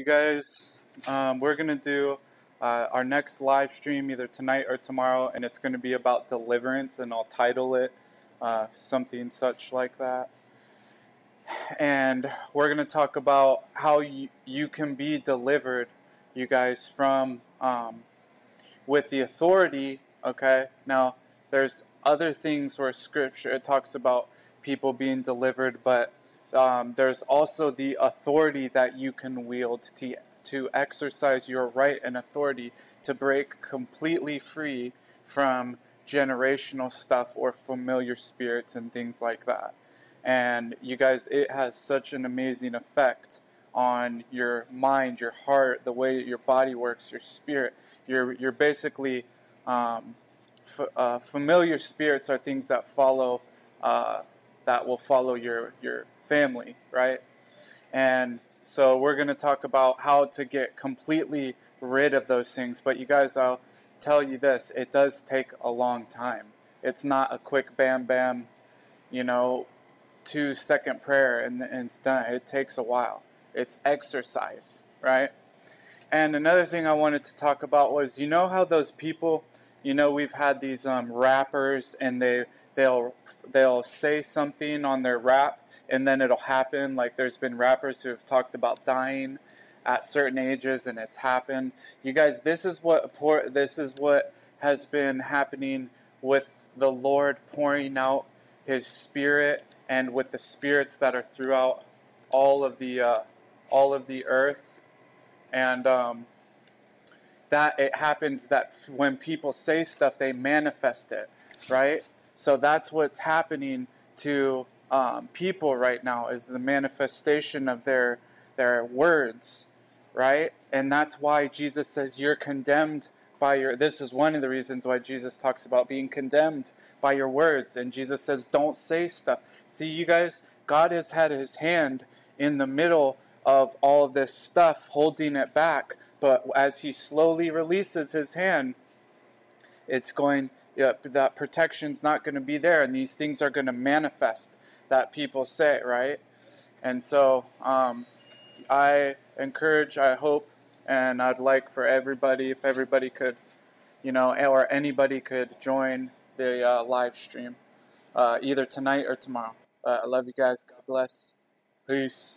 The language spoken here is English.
you guys, um, we're going to do uh, our next live stream either tonight or tomorrow, and it's going to be about deliverance, and I'll title it uh, something such like that. And we're going to talk about how you, you can be delivered, you guys, from um, with the authority. Okay, now there's other things where Scripture it talks about people being delivered, but um, there's also the authority that you can wield to to exercise your right and authority to break completely free from generational stuff or familiar spirits and things like that. And you guys, it has such an amazing effect on your mind, your heart, the way your body works, your spirit. You're, you're basically, um, uh, familiar spirits are things that follow, uh, that will follow your, your family, right? And so we're going to talk about how to get completely rid of those things. But you guys, I'll tell you this, it does take a long time. It's not a quick bam bam, you know, two second prayer and, and it's done. It takes a while. It's exercise, right? And another thing I wanted to talk about was, you know how those people, you know, we've had these um, rappers and they they'll they'll say something on their rap and then it'll happen. Like there's been rappers who have talked about dying at certain ages, and it's happened. You guys, this is what this is what has been happening with the Lord pouring out His Spirit, and with the spirits that are throughout all of the uh, all of the earth, and um, that it happens that when people say stuff, they manifest it, right? So that's what's happening to um, people right now is the manifestation of their their words, right? And that's why Jesus says you're condemned by your. This is one of the reasons why Jesus talks about being condemned by your words, and Jesus says don't say stuff. See, you guys, God has had His hand in the middle of all of this stuff, holding it back. But as He slowly releases His hand, it's going. Yeah, that protection's not going to be there, and these things are going to manifest that people say, right? And so um, I encourage, I hope, and I'd like for everybody, if everybody could, you know, or anybody could join the uh, live stream uh, either tonight or tomorrow. Uh, I love you guys. God bless. Peace.